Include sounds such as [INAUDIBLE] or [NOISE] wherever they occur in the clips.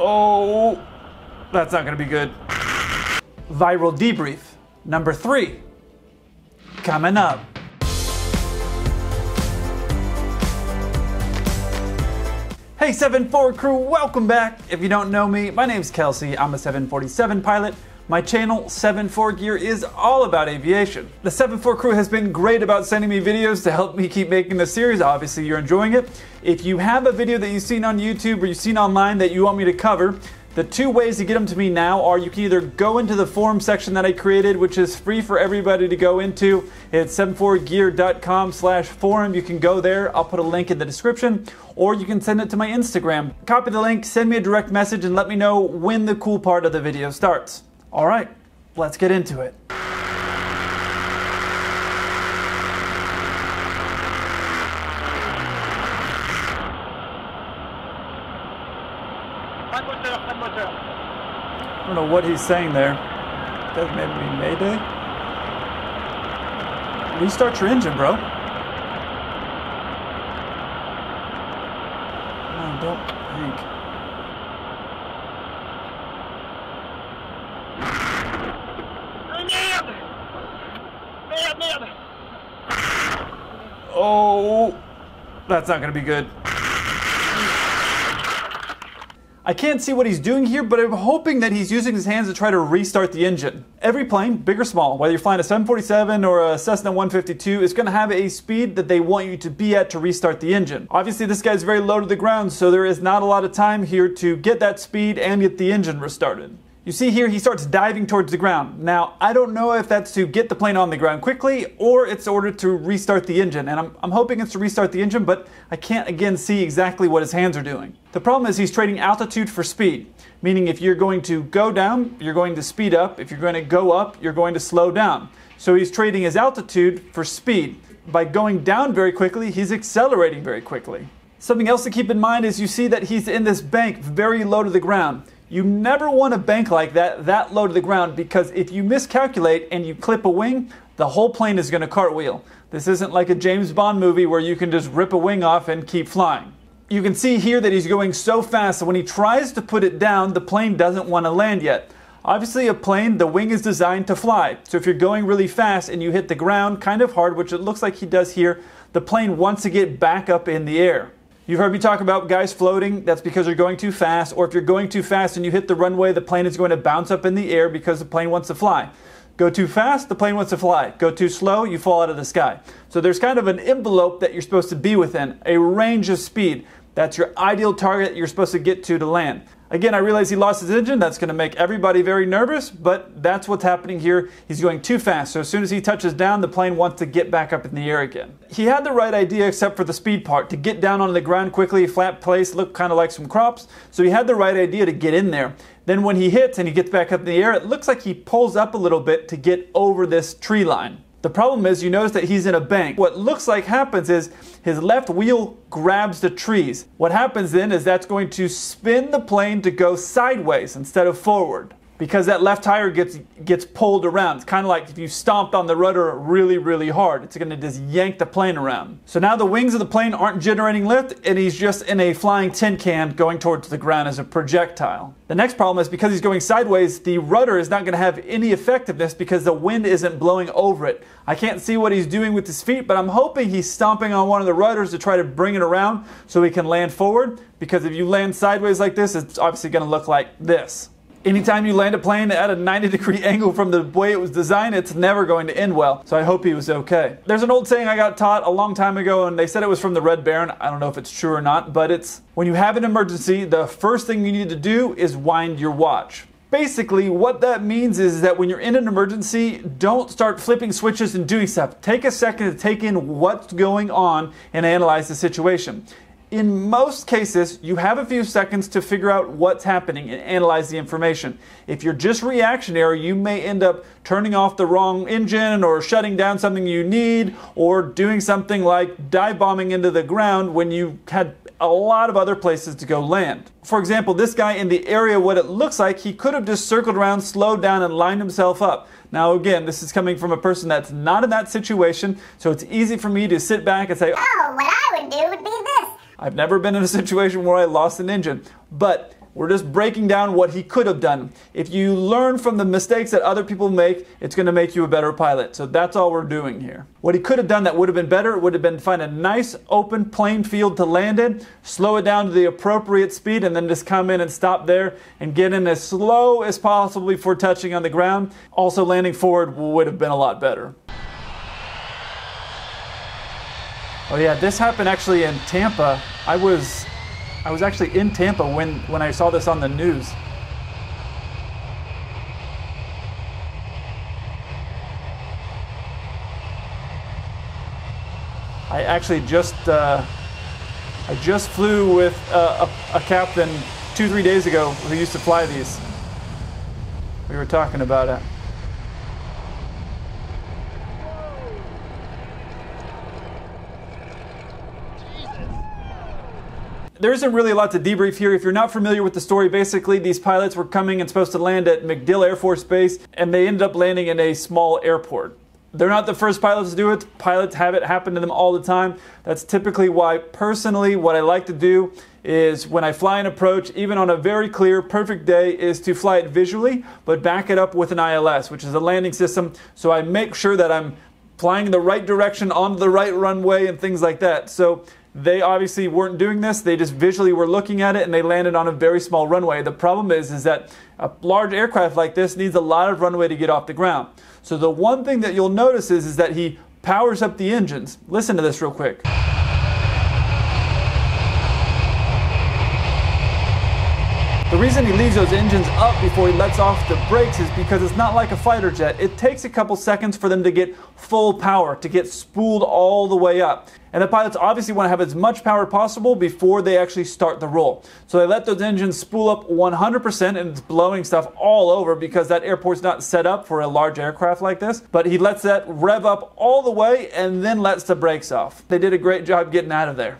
Oh, that's not gonna be good. Viral debrief number three coming up. Hey 7-4 crew, welcome back. If you don't know me, my name's Kelsey. I'm a 747 pilot. My channel, 7-4 Gear, is all about aviation. The 7-4 crew has been great about sending me videos to help me keep making the series. Obviously, you're enjoying it. If you have a video that you've seen on YouTube or you've seen online that you want me to cover, the two ways to get them to me now are you can either go into the forum section that I created, which is free for everybody to go into. It's 74gear.com slash forum. You can go there. I'll put a link in the description. Or you can send it to my Instagram. Copy the link, send me a direct message, and let me know when the cool part of the video starts. All right, let's get into it. I don't know what he's saying there. That may be Mayday. Restart your engine, bro. No, don't, Hank. Oh, that's not to be good. I can't see what he's doing here, but I'm hoping that he's using his hands to try to restart the engine. Every plane, big or small, whether you're flying a 747 or a Cessna 152, is going to have a speed that they want you to be at to restart the engine. Obviously, this guy's very low to the ground, so there is not a lot of time here to get that speed and get the engine restarted. You see here, he starts diving towards the ground. Now, I don't know if that's to get the plane on the ground quickly or it's ordered to restart the engine. And I'm, I'm hoping it's to restart the engine, but I can't again see exactly what his hands are doing. The problem is he's trading altitude for speed, meaning if you're going to go down, you're going to speed up. If you're going to go up, you're going to slow down. So he's trading his altitude for speed. By going down very quickly, he's accelerating very quickly. Something else to keep in mind is you see that he's in this bank very low to the ground. You never want to bank like that that low to the ground because if you miscalculate and you clip a wing, the whole plane is going to cartwheel. This isn't like a James Bond movie where you can just rip a wing off and keep flying. You can see here that he's going so fast that when he tries to put it down, the plane doesn't want to land yet. Obviously, a plane, the wing is designed to fly. So if you're going really fast and you hit the ground kind of hard, which it looks like he does here, the plane wants to get back up in the air. You've heard me talk about guys floating. That's because you're going too fast. Or if you're going too fast and you hit the runway, the plane is going to bounce up in the air because the plane wants to fly. Go too fast, the plane wants to fly. Go too slow, you fall out of the sky. So there's kind of an envelope that you're supposed to be within, a range of speed. That's your ideal target you're supposed to get to to land. Again, I realize he lost his engine. That's going to make everybody very nervous, but that's what's happening here. He's going too fast. So as soon as he touches down, the plane wants to get back up in the air again. He had the right idea except for the speed part, to get down on the ground quickly, flat place, look kind of like some crops. So he had the right idea to get in there. Then when he hits and he gets back up in the air, it looks like he pulls up a little bit to get over this tree line. The problem is you notice that he's in a bank. What looks like happens is his left wheel grabs the trees. What happens then is that's going to spin the plane to go sideways instead of forward because that left tire gets gets pulled around. It's kind of like if you stomped on the rudder really, really hard. It's going to just yank the plane around. So now the wings of the plane aren't generating lift, and he's just in a flying tin can going towards the ground as a projectile. The next problem is because he's going sideways, the rudder is not going to have any effectiveness because the wind isn't blowing over it. I can't see what he's doing with his feet, but I'm hoping he's stomping on one of the rudders to try to bring it around so he can land forward. Because if you land sideways like this, it's obviously going to look like this. Anytime you land a plane at a 90 degree [LAUGHS] angle from the way it was designed, it's never going to end well. So I hope he was okay. There's an old saying I got taught a long time ago, and they said it was from the Red Baron. I don't know if it's true or not, but it's when you have an emergency, the first thing you need to do is wind your watch. Basically, what that means is that when you're in an emergency, don't start flipping switches and doing stuff. Take a second to take in what's going on and analyze the situation in most cases, you have a few seconds to figure out what's happening and analyze the information. If you're just reactionary, you may end up turning off the wrong engine or shutting down something you need or doing something like dive bombing into the ground when you had a lot of other places to go land. For example, this guy in the area, what it looks like, he could have just circled around, slowed down, and lined himself up. Now, again, this is coming from a person that's not in that situation, so it's easy for me to sit back and say, Oh, what I would do would be this. I've never been in a [LAUGHS] situation where I lost an engine. But We're just breaking down what he could have done. If you learn from the mistakes that other people make, it's going to make you a better pilot. So that's all we're doing here. What he could have done that would have been better would have been find a nice open plain field to land in, slow it down to the appropriate speed, and then just come in and stop there and get in as slow as possible before touching on the ground. Also, landing forward would have been a lot better. Oh yeah, this happened actually in Tampa. I was I was actually in Tampa when, when I saw this on the news. I actually just uh, I just flew with uh, a, a captain two three days ago who used to fly these. We were talking about it. There isn't really a lot to debrief here. If you're not familiar with the story, basically these pilots were coming and supposed to land at MacDill Air Force Base, and they ended up landing in a small airport. They're not the first pilots to do it. Pilots have it happen to them all the time. That's typically why, personally, what I like to do is when I fly an approach, even on a very clear, perfect day, is to fly it visually, but back it up with an ILS, which is a landing system. So I make sure that I'm flying in the right direction on the right runway and things like that. So they obviously weren't doing this. They just visually were looking at it and they landed on a very small runway. The problem is, is that a large aircraft like this needs a lot of runway to get off the ground. So the one thing that you'll notice is, is that he powers up the engines. Listen to this real quick. The reason he leaves those engines up before he lets off the brakes is because it's not like a fighter jet. It takes a couple seconds for them to get full power, to get spooled all the way up. And the pilots obviously want to have as much power possible before they actually start the roll. So they let those engines spool up 100% and it's blowing stuff all over because that airport's not set up for a large aircraft like this. But he lets that rev up all the way and then lets the brakes off. They did a great job getting out of there.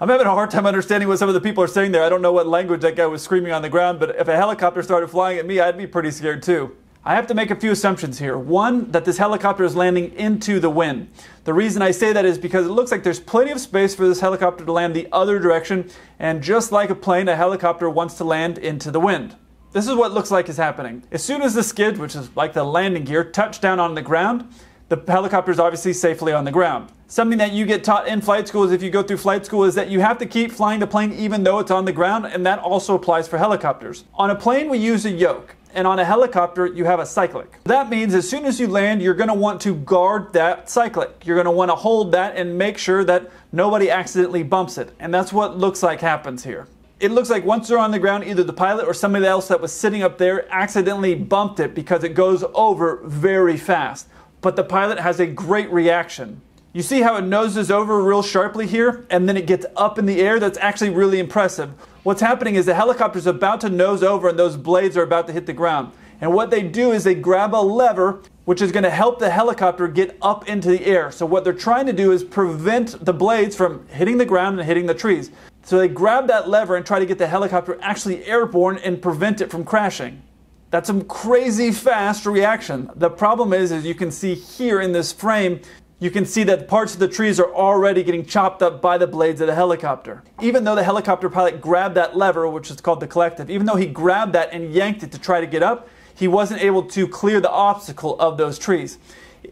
I'm having a hard time understanding what some of the people are saying there. I don't know what language that guy was screaming on the ground, but if a helicopter started flying at me, I'd be pretty scared too. I have to make a few assumptions here. One, that this helicopter is landing into the wind. The reason I say that is because it looks like there's plenty of space for this helicopter to land the other direction, and just like a plane, a helicopter wants to land into the wind. This is what looks like is happening. As soon as the skid, which is like the landing gear, touch down on the ground, the helicopter is obviously safely on the ground. Something that you get taught in flight school is if you go through flight school is that you have to keep flying the plane even though it's on the ground, and that also applies for helicopters. On a plane, we use a yoke. And on a helicopter, you have a cyclic. That means as soon as you land, you're gonna want to guard that cyclic. You're gonna wanna hold that and make sure that nobody accidentally bumps it. And that's what looks like happens here it looks like once they're on the ground, either the pilot or somebody else that was sitting up there accidentally bumped it because it goes over very fast. But the pilot has a great reaction. You see how it noses over real sharply here, and then it gets up in the air? That's actually really impressive. What's happening is the helicopter's about to nose over and those blades are about to hit the ground. And what they do is they grab a lever which is going to help the helicopter get up into the air. So what they're trying to do is prevent the blades from hitting the ground and hitting the trees. So they grab that lever and try to get the helicopter actually airborne and prevent it from crashing. That's some crazy fast reaction. The problem is, as you can see here in this frame, you can see that parts of the trees are already getting chopped up by the blades of the helicopter. Even though the helicopter pilot grabbed that lever, which is called the collective, even though he grabbed that and yanked it to try to get up, he wasn't able to clear the obstacle of those trees.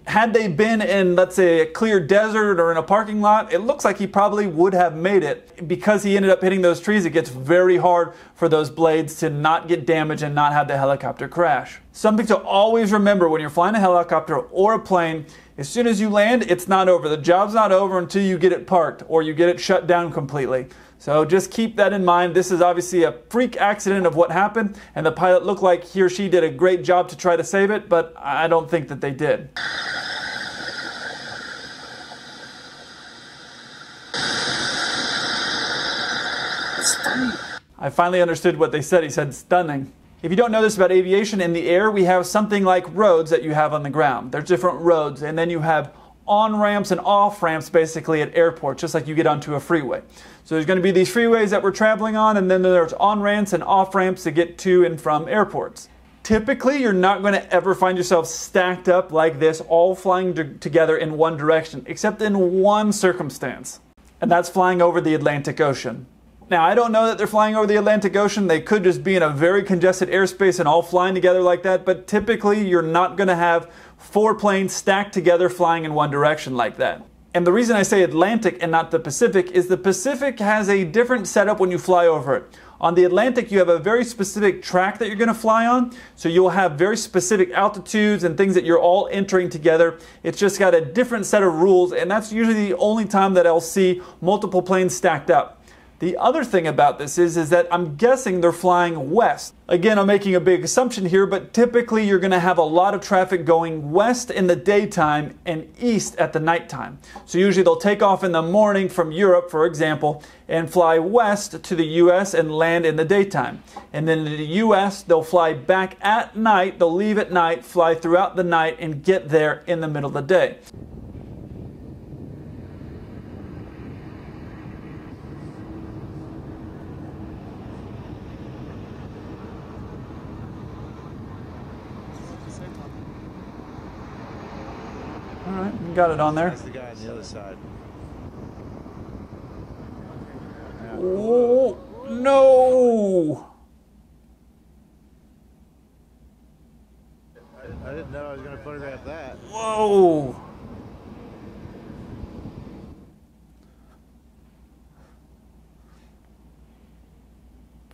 Had they been in, let's say, a clear desert or in a parking lot, it looks like he probably would have made it. Because he ended up hitting those trees, it gets very hard for those blades to not get damaged and not have the helicopter crash. Something to always remember when you're flying a helicopter or a plane as soon as you land, it's not over. The job's not over until you get it parked or you get it shut down completely. So just keep that in mind. This is obviously a freak accident of what happened, and the pilot looked like he or she did a great job to try to save it, but I don't think that they did. I finally understood what they said. He said stunning. If you don't know this about aviation, in the air we have something like roads that you have on the ground. There's different roads, and then you have on ramps and off ramps basically at airports, just like you get onto a freeway. So there's going to be these freeways that we're traveling on, and then there's on ramps and off ramps to get to and from airports. Typically, you're not going to ever find yourself stacked up like this, all flying together in one direction, except in one circumstance, and that's flying over the Atlantic Ocean. Now, I don't know that they're flying over the Atlantic Ocean. They could just be in a very congested airspace and all flying together like that, but typically you're not going to have four planes stacked together flying in one direction like that. And the reason I say Atlantic and not the Pacific is the Pacific has a different setup when you fly over it. On the Atlantic, you have a very specific track that you're going to fly on. So you'll have very specific altitudes and things that you're all entering together. It's just got a different set of rules, and that's usually the only time that I'll see multiple planes stacked up. The other thing about this is, is that I'm guessing they're flying west. Again, I'm making a big assumption here, but typically you're going to have a lot of traffic going west in the daytime and east at the nighttime. So usually they'll take off in the morning from Europe, for example, and fly west to the US and land in the daytime. And then in the US, they'll fly back at night, they'll leave at night, fly throughout the night, and get there in the middle of the day. All right, you got it on there. That's the guy on the other side. Oh, no! I, I didn't know I was going to photograph that. Whoa!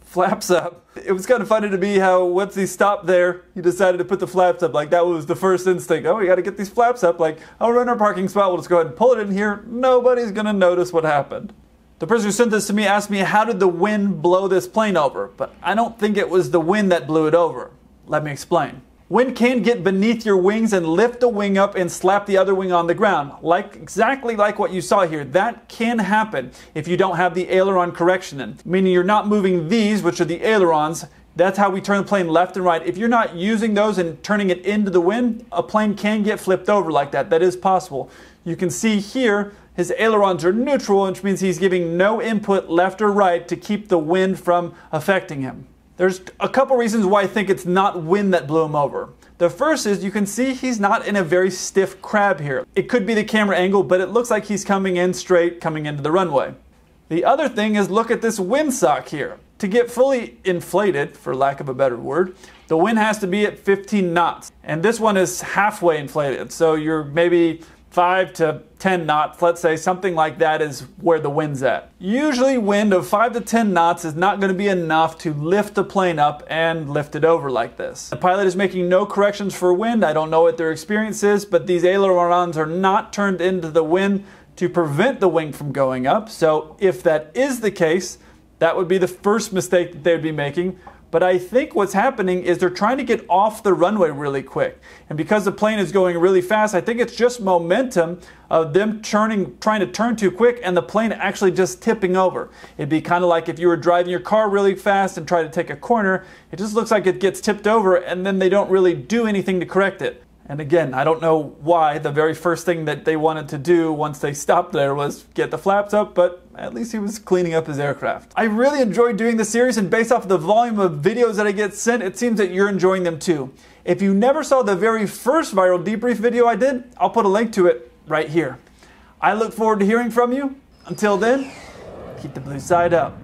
Flaps up. It was kind of funny to me how once he stopped there, he decided to put the flaps up. Like that was the first instinct. Oh, we got to get these flaps up. Like, I'll run our parking spot. We'll just go ahead and pull it in here. Nobody's going to notice what happened. The person who sent this to me asked me, how did the wind blow this plane over? But I don't think it was the wind that blew it over. Let me explain. Wind can get beneath your wings and lift the wing up and slap the other wing on the ground, like exactly like what you saw here. That can happen if you don't have the aileron correction in, meaning you're not moving these, which are the ailerons. That's how we turn the plane left and right. If you're not using those and turning it into the wind, a plane can get flipped over like that. That is possible. You can see here his ailerons are neutral, which means he's giving no input left or right to keep the wind from affecting him. There's a couple reasons why I think it's not wind that blew him over. The first is you can see he's not in a very stiff crab here. It could be the camera angle, but it looks like he's coming in straight, coming into the runway. The other thing is look at this windsock here. To get fully inflated, for lack of a better word, the wind has to be at 15 knots. And this one is halfway inflated. So you're maybe 5 to 10 knots, let's say something like that is where the wind's at. Usually wind of 5 to 10 knots is not going to be enough to lift the plane up and lift it over like this. The pilot is making no corrections for wind. I don't know what their experience is, but these ailerons are not turned into the wind to prevent the wing from going up. So if that is the case, that would be the first mistake that they would be making. But I think what's happening is they're trying to get off the runway really quick. And because the plane is going really fast, I think it's just momentum of them turning, trying to turn too quick and the plane actually just tipping over. It'd be kind of like if you were driving your car really fast and try to take a corner, it just looks like it gets tipped over and then they don't really do anything to correct it. And again, I don't know why the very first thing that they wanted to do once they stopped there was get the flaps up, but at least he was cleaning up his aircraft. I really enjoyed doing this series, and based off of the volume of videos that I get sent, it seems that you're enjoying them too. If you never saw the very first viral debrief video I did, I'll put a link to it right here. I look forward to hearing from you. Until then, keep the blue side up.